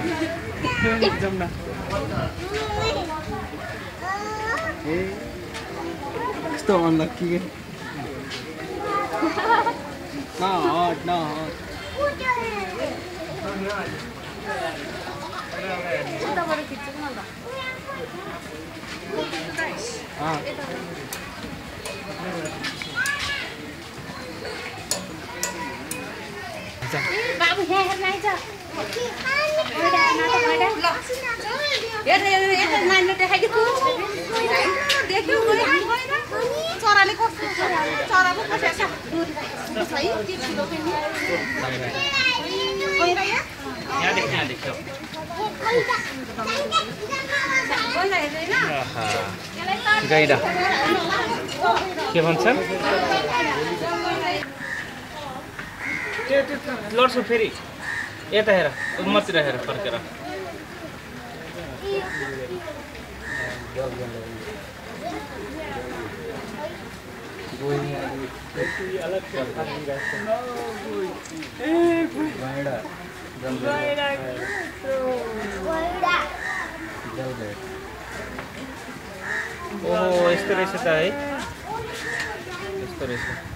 एकदम ना ए कस्तो अनलक्की के न हट न हट Ah. आइज चराले कस्तो चराको देख्छ गाइडा के भन्छन्? लोड फिर। ये तो हेरा मत रहे फ़र्क रहा ओह इस तरह से था इस तरह से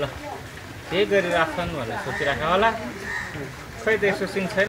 ल त्यही गरी राख्छन् भनेर सोचिराख होला। खै त यसो सिङ छैन।